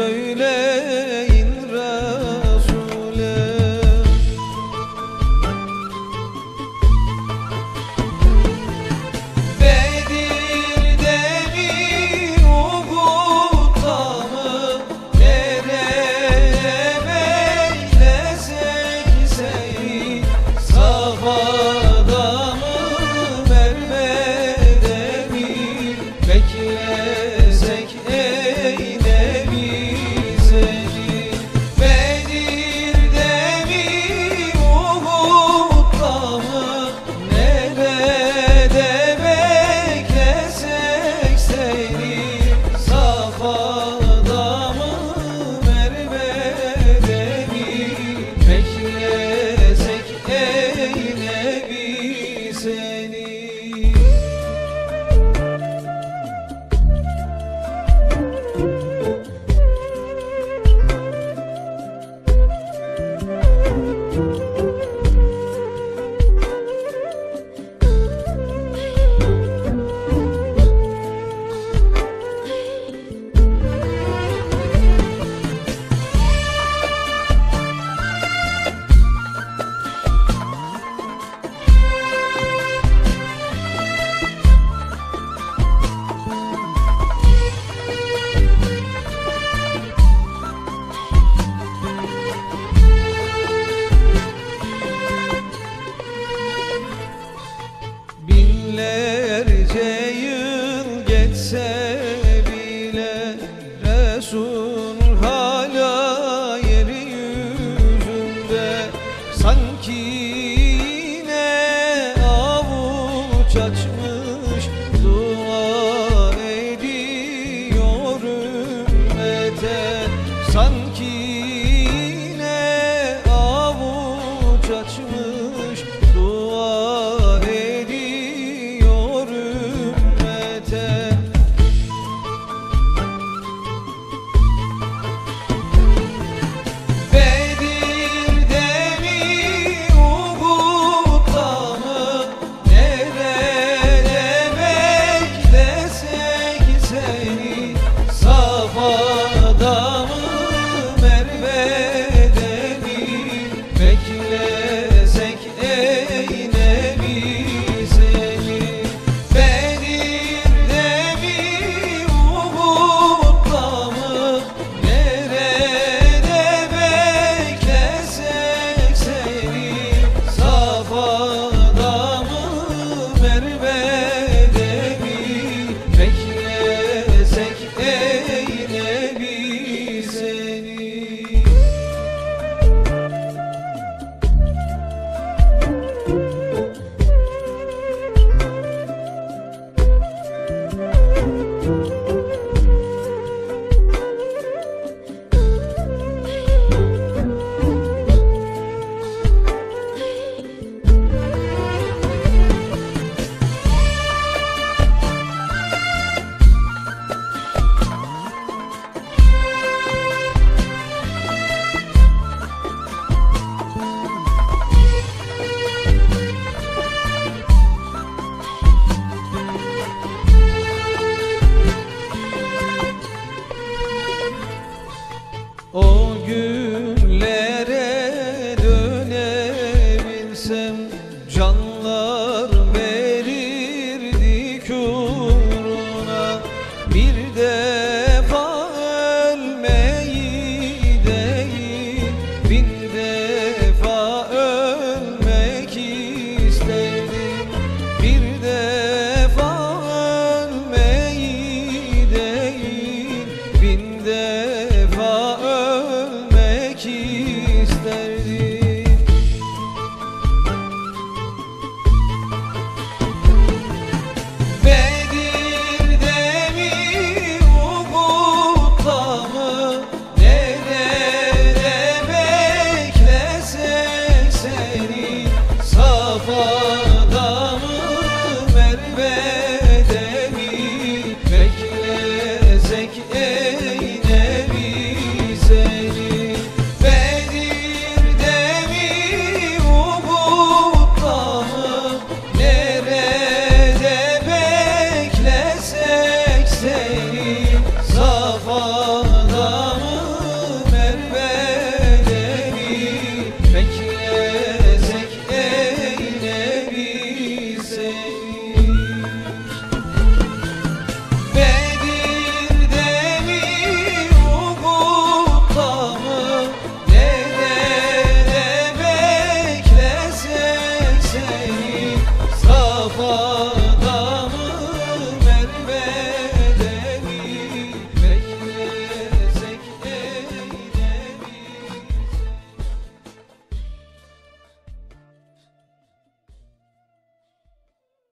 söyle. Jesus.